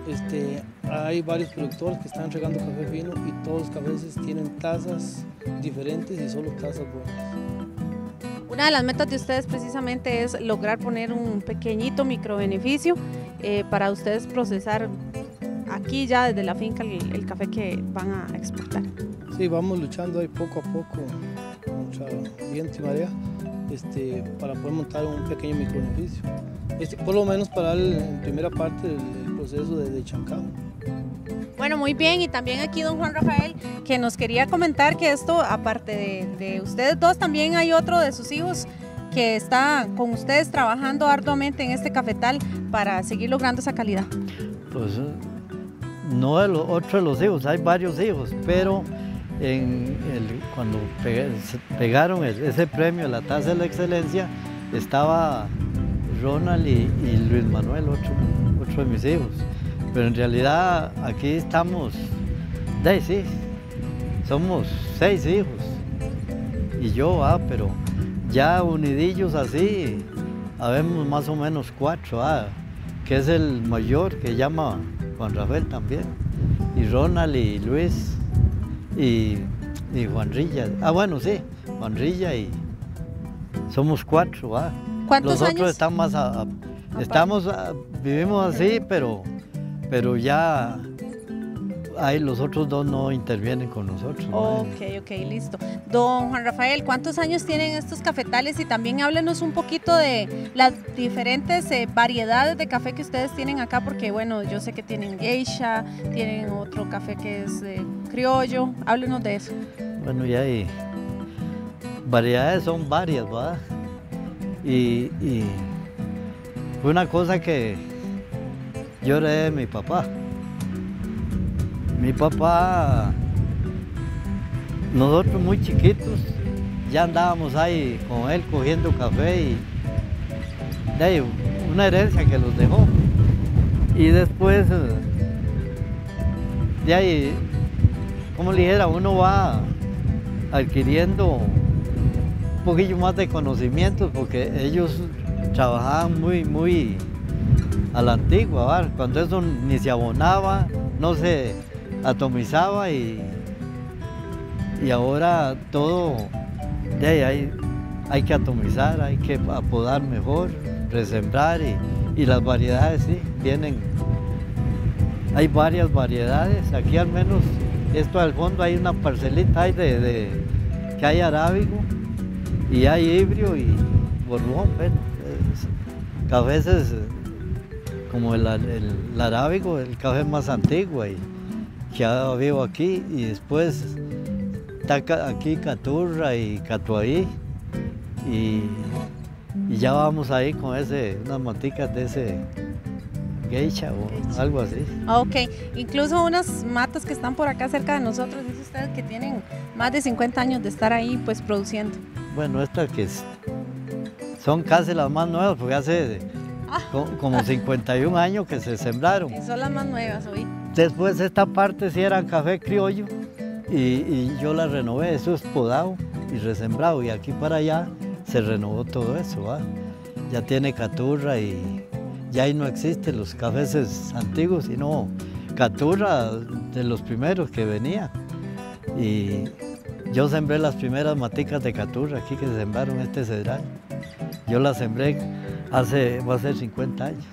este, hay varios productores que están regando café fino y todos los cafés tienen tazas diferentes y solo tazas buenas. Una de las metas de ustedes precisamente es lograr poner un pequeño micro beneficio eh, para ustedes procesar aquí ya desde la finca el, el, café que van a exportar. Sí, vamos luchando ahí poco a poco contra viento y marea este, para poder montar un pequeño micro beneficio. Este, por lo menos para en primera parte del proceso de, de chancao. Bueno, muy bien, y también aquí don Juan Rafael, que nos quería comentar que esto, aparte de, de, ustedes dos, también hay otro de sus hijos que está con ustedes trabajando arduamente en este cafetal para seguir logrando esa calidad. Pues no de los, otro de los hijos, hay varios hijos, pero en el, cuando pegaron ese premio, la tasa de la excelencia, estaba Ronald y, y Luis Manuel, otro de mis hijos. Pero en realidad aquí estamos, de sí, somos seis hijos. Y yo, ah, pero ya unidillos así, habemos más o menos cuatro, ah, que es el mayor que llama Juan Rafael también. y Ronald y Luis y, y Juan Rilla. Ah, bueno, sí, Juan Rilla y somos cuatro, ¿va? ¿Cuántos Los otros años? están más a- a- estamos, a- vivimos así, pero, pero ya ahí los otros dos no intervienen con nosotros. Ok, ok, listo. Don Juan Rafael, ¿cuántos años tienen estos cafetales? Y también háblenos un poquito de las diferentes eh, variedades de café que ustedes tienen acá, porque bueno, yo sé que tienen geisha, tienen otro café que es eh, criollo. Háblenos de eso. Bueno, ya hay variedades, son varias, ¿verdad? Y, y fue una cosa que yo de mi papá. Mi papá, nosotros muy chiquitos, ya andábamos ahí con él cogiendo café y de ahí, una herencia que los dejó. Y después, eh, de ahí, como le dijera, uno va adquiriendo un poquillo más de conocimientos porque ellos trabajaban muy, muy a la antigua, cuando eso ni se abonaba, no se atomizaba y, y ahora todo de ahí hay, que atomizar, hay que apodar mejor, resembrar y, y las variedades sí, vienen, hay varias variedades, aquí al menos esto al fondo hay una parcelita de, de- que hay arábigo y hay híbrido y borbón, bueno, cafés es, como el, el, el arábigo, el café más antiguo y que ha habido aquí y después está aquí Caturra y Catuaí y, y ya vamos ahí con ese, unas maticas de ese geisha o algo así. Ah, Ok, incluso unas matas que están por acá cerca de nosotros, dice usted que tienen más de 50 años de estar ahí pues produciendo. Bueno, estas que es- son casi las más nuevas, porque hace co- como 51 años que se sembraron. Y son las más nuevas hoy. Después esta parte sí era café criollo y, y yo la renové, eso es podado y resembrado y aquí para allá se renovó todo eso, ¿va? ya tiene caturra y ya ahí no existen los cafés antiguos, sino caturra de los primeros que venía y yo sembré las primeras maticas de caturra aquí que se sembraron este cedral, yo las sembré hace, va a ser 50 años.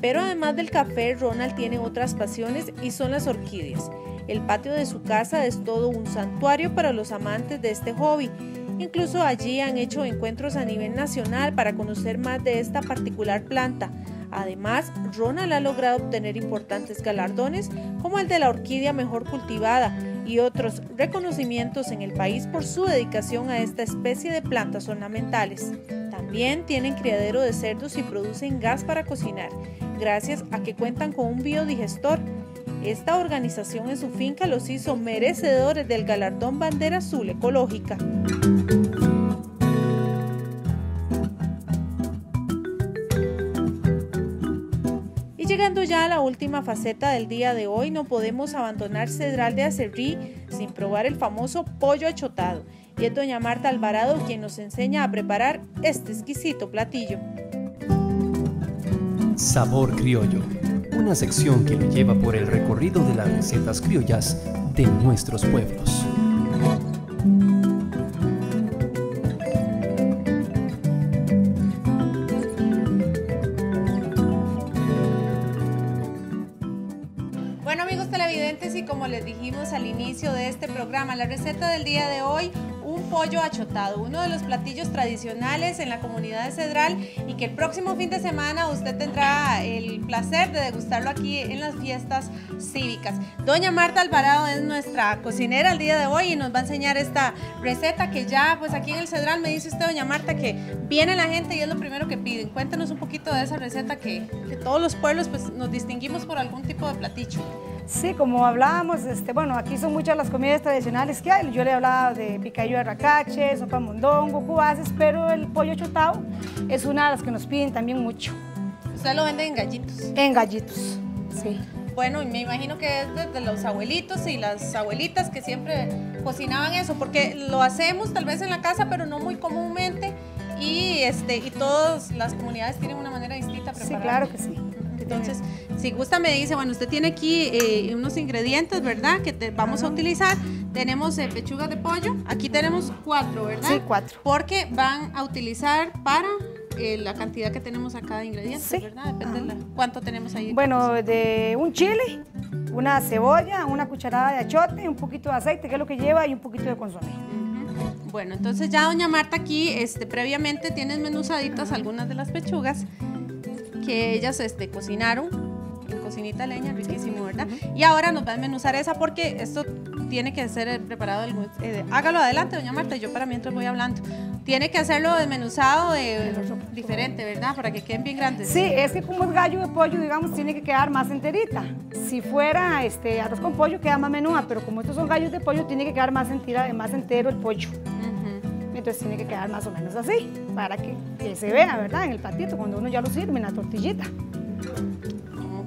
Pero además del café, Ronald tiene otras pasiones y son las orquídeas. El patio de su casa es todo un santuario para los amantes de este hobby. Incluso allí han hecho encuentros a nivel nacional para conocer más de esta particular planta. Además, Ronald ha logrado obtener importantes galardones como el de la orquídea mejor cultivada y otros reconocimientos en el país por su dedicación a esta especie de plantas ornamentales. También tienen criadero de cerdos y producen gas para cocinar, gracias a que cuentan con un biodigestor. Esta organización en su finca los hizo merecedores del galardón Bandera Azul Ecológica. Ya a la última faceta del día de hoy, no podemos abandonar Cedral de Acerrí sin probar el famoso pollo achotado. Y es doña Marta Alvarado quien nos enseña a preparar este exquisito platillo. Sabor Criollo, una sección que lo lleva por el recorrido de las recetas criollas de nuestros pueblos. Inicio de este programa, la receta del día de hoy, un pollo achotado, uno de los platillos tradicionales en la comunidad de Cedral y que el próximo fin de semana usted tendrá el placer de degustarlo aquí en las fiestas cívicas. Doña Marta Alvarado es nuestra cocinera el día de hoy y nos va a enseñar esta receta que ya pues aquí en el Cedral me dice usted doña Marta que viene la gente y es lo primero que piden. Cuéntanos un poquito de esa receta que, que todos los pueblos pues nos distinguimos por algún tipo de platillo. Sí, como hablábamos, este, bueno, aquí son muchas las comidas tradicionales que hay. Yo le hablaba de picadillo de racache, sopa mondongo, cubaces, pero el pollo chotado es una de las que nos piden también mucho. Usted lo vende en gallitos. En gallitos, sí. Bueno, me imagino que es desde los abuelitos y las abuelitas que siempre cocinaban eso, porque lo hacemos tal vez en la casa, pero no muy comúnmente. Y, este, y todas las comunidades tienen una manera distinta de Sí, preparar. claro que sí. Entonces, si gusta me dice, bueno, usted tiene aquí eh, unos ingredientes, ¿verdad? Que te vamos a utilizar. Tenemos eh, pechugas de pollo. Aquí tenemos cuatro, ¿verdad? Sí, cuatro. Porque van a utilizar para eh, la cantidad que tenemos a cada ingrediente, ¿verdad? Depende de la- cuánto tenemos ahí. Bueno, de un chile, una cebolla, una cucharada de achote, un poquito de aceite, que es lo que lleva, y un poquito de consomé. Bueno, entonces ya doña Marta aquí, este, previamente tiene menuzaditas algunas de las pechugas que ellas este, cocinaron. en Cocinita leña, riquísimo, ¿verdad? Y ahora nos va a desmenuzar esa porque esto tiene que ser eh, preparado. del- eh, hágalo adelante, doña Marta, yo para mientras voy hablando. Tiene que hacerlo desmenuzado de, diferente, ¿verdad? Para que queden bien grandes. Sí, es que como es gallo de pollo, digamos, tiene que quedar más enterita. Si fuera este, arroz con pollo, queda más menuda, pero como estos son gallos de pollo, tiene que quedar más, entera- más entero el pollo. Entonces tiene que quedar más o menos así, para que, que se vea, ¿verdad? En el platito, cuando uno ya lo sirve en la tortillita.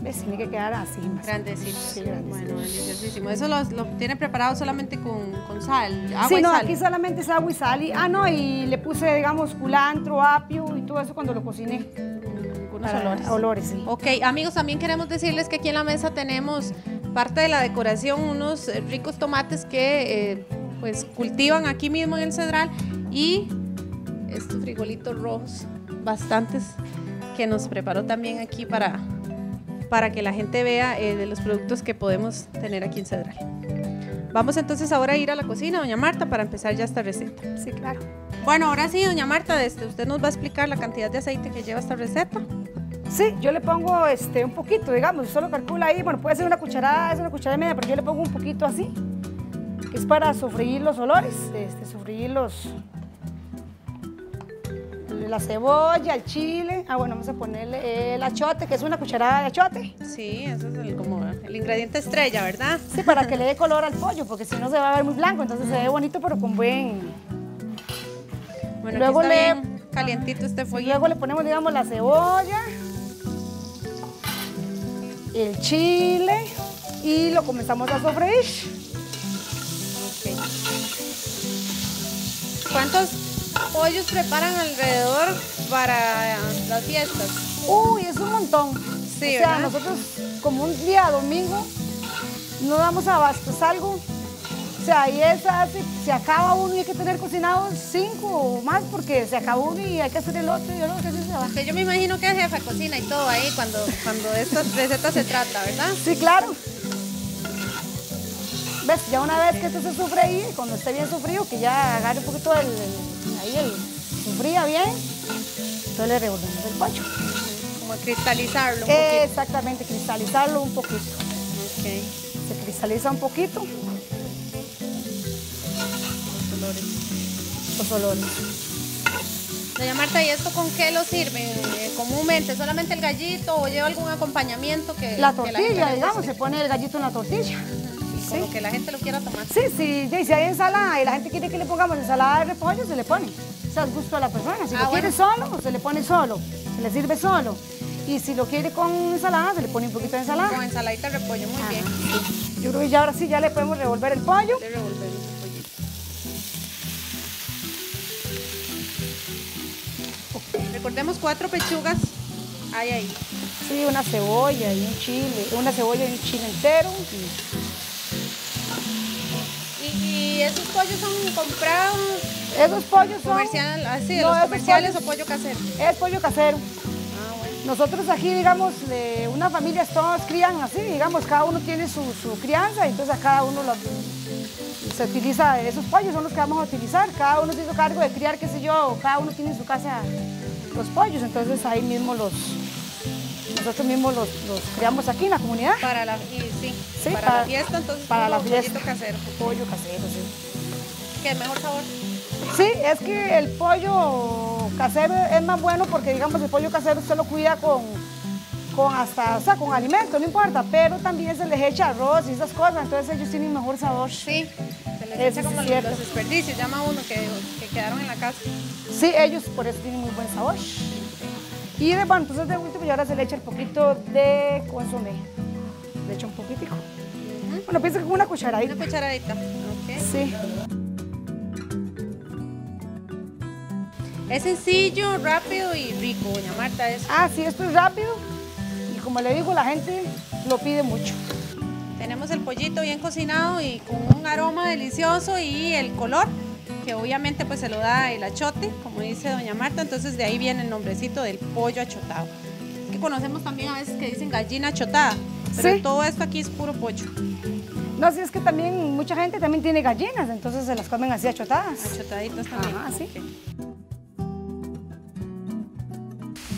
¿Ves? Tiene que quedar así. Más Grandecito. Sí, grandecito. Bueno, deliciosísimo. Eso lo, lo tiene preparado solamente con, con sal, agua sí, y no, sal. aquí solamente es agua y sal. Y, ah, no, y le puse, digamos, culantro, apio y todo eso cuando lo cociné. Algunos Para- olores. olores, sí. Ok, amigos, también queremos decirles que aquí en la mesa tenemos parte de la decoración, unos ricos tomates que eh, pues cultivan aquí mismo en el Cedral y estos frijolitos rojos, bastantes, que nos preparó también aquí para, para que la gente vea eh, de los productos que podemos tener aquí en Cedral. Vamos entonces ahora a ir a la cocina, doña Marta, para empezar ya esta receta. Sí, claro. Bueno, ahora sí, doña Marta, este, usted nos va a explicar la cantidad de aceite que lleva esta receta. Sí, yo le pongo este, un poquito, digamos, solo calcula ahí, bueno, puede ser una cucharada, es una cucharada y media, pero yo le pongo un poquito así, es para sofreír los olores, este, sofreír los, la cebolla, el chile, ah, bueno, vamos a ponerle el achote, que es una cucharada de achote. Sí, eso es el, como el ingrediente estrella, ¿verdad? Sí, para que le dé color al pollo, porque si no se va a ver muy blanco, entonces se ve bonito, pero con buen... Bueno, luego aquí está le, bien calientito este fuego. luego le ponemos, digamos, la cebolla, el chile y lo comenzamos a sofreír. ¿Cuántos pollos preparan alrededor para las fiestas? Uy, es un montón. Sí, o sea, ¿verdad? nosotros como un día domingo no damos abasto, es algo. O sea, ahí es así, se acaba uno y hay que tener cocinados cinco o más porque se acaba uno y hay que hacer el otro y el otro, así se va. Yo me imagino que es jefa cocina y todo ahí cuando, cuando de estas recetas se trata, ¿verdad? Sí, claro. ¿Ves? Ya una vez que esto se sofreí, cuando esté bien sofrío, que ya agarre un poquito el, el- ahí el sofría bien, entonces le revolvemos el pollo. Como cristalizarlo un poquito. Exactamente, cristalizarlo un poquito. Ok. Se cristaliza un poquito. Los olores. Los olores. Doña Marta, ¿y esto con qué lo sirven eh, comúnmente? ¿Solamente el gallito o lleva algún acompañamiento que La que tortilla, digamos, se pone el gallito en la tortilla. Como que la gente lo quiera tomar. Sí, sí, y si hay ensalada y la gente quiere que le pongamos ensalada de repollo, se le pone. O sea, es gusto de la persona. Si Ah, lo quiere solo, se le pone solo. Se le sirve solo. Y si lo quiere con ensalada, se le pone un poquito de ensalada. Con ensaladita de repollo, muy bien. Yo creo que ya ahora sí ya le podemos revolver el pollo. Le revolvemos el pollito. Recordemos cuatro pechugas. Hay ahí. Sí, una cebolla y un chile, una cebolla y un chile entero. ¿Y, y esos pollos son comprados? Esos pollos son... Comercial, así, de No, los comerciales pollos- o pollo casero. Es pollo casero. Ah, bueno. Nosotros aquí, digamos, de una familia todos crían así, digamos, cada uno tiene su, su crianza y entonces a cada uno lo- se utiliza, esos pollos son los que vamos a utilizar, cada uno se hizo cargo de criar, qué sé yo, cada uno tiene en su casa los pollos, entonces ahí mismo los, nosotros mismos los, los criamos aquí en la comunidad. Para la, y sí, Sí, para, para- la fiesta, entonces para la fiesta. casero. Pollo casero, sí. ¿Qué mejor sabor? Sí, es que el pollo casero es más bueno porque, digamos, el pollo casero usted lo cuida con, con hasta, o sea, con alimento, no importa, pero también se les echa arroz y esas cosas, entonces ellos tienen mejor sabor. Sí, se les Eso echa como los, los desperdicios, llama uno que, que quedaron en la casa. Sí, ellos por eso tienen muy buen sabor. Y de, bueno, entonces de último y ahora se le echa el poquito de consomé. Le echa un poquitico. Bueno, piensa que una cucharadita. Una cucharadita, ok. Sí. Es sencillo, rápido y rico, doña Marta. Ah, sí, esto es rápido. porque como le digo, la gente lo pide mucho. Tenemos el pollito bien cocinado y con un aroma delicioso y el color que obviamente pues se lo da el achote, como dice doña Marta, entonces de ahí viene el nombrecito del pollo achotado. Que conocemos también a veces que dicen gallina achotada, pero todo esto aquí es puro pollo. No, sí, es que también mucha gente también tiene gallinas, entonces se las comen así achotadas. Achotaditas también. Ajá, sí.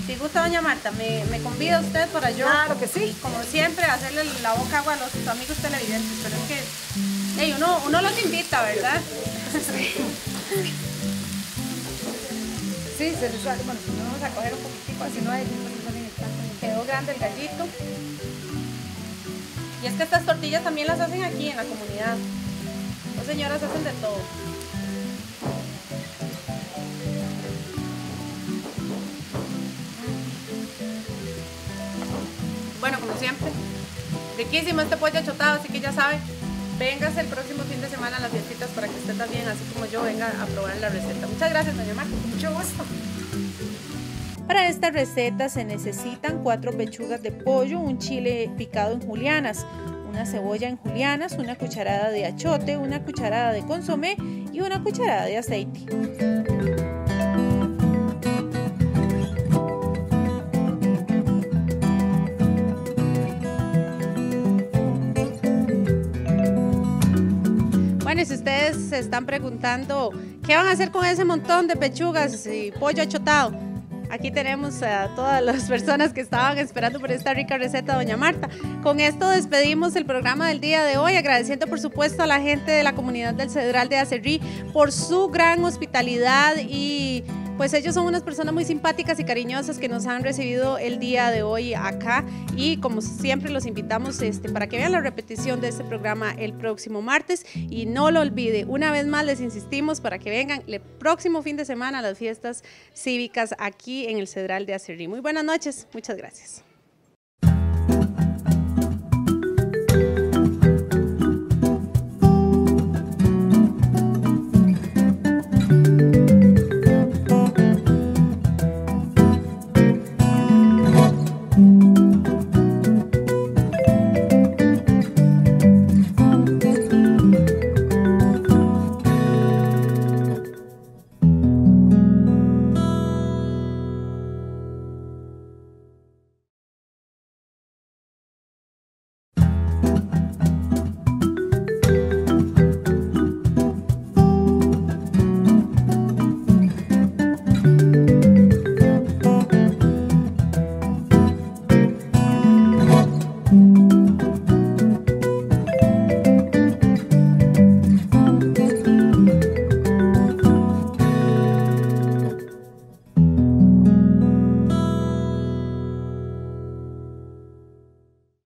Si gusta, doña Marta, me, me convida usted para yo. Claro que sí. Como siempre, hacerle la boca agua a los amigos televidentes, pero es que ey, uno, uno los invita, ¿verdad? Sí, se les. Bueno, si no vamos a coger un poquitico, así no hay. Quedó grande el gallito. Y es que estas tortillas también las hacen aquí en la comunidad. Las señoras hacen de todo. Bueno, como siempre, riquísimo este pollo achotado, así que ya sabe, véngase el próximo fin de semana a las fiestitas para que usted también, así como yo, venga a probar la receta. Muchas gracias, doña Marta. Mucho gusto. Para esta receta se necesitan cuatro pechugas de pollo, un chile picado en julianas, una cebolla en julianas, una cucharada de achote, una cucharada de consomé y una cucharada de aceite. Bueno, si ustedes se están preguntando qué van a hacer con ese montón de pechugas y pollo achotado, aquí tenemos a todas las personas que estaban esperando por esta rica receta, doña Marta. Con esto despedimos el programa del día de hoy, agradeciendo por supuesto a la gente de la comunidad del Cedral de Acerrí por su gran hospitalidad y pues ellos son unas personas muy simpáticas y cariñosas que nos han recibido el día de hoy acá y como siempre los invitamos este, para que vean la repetición de este programa el próximo martes y no lo olvide, una vez más les insistimos para que vengan el próximo fin de semana a las fiestas cívicas aquí en el Cedral de Acerrí. Muy buenas noches, muchas gracias.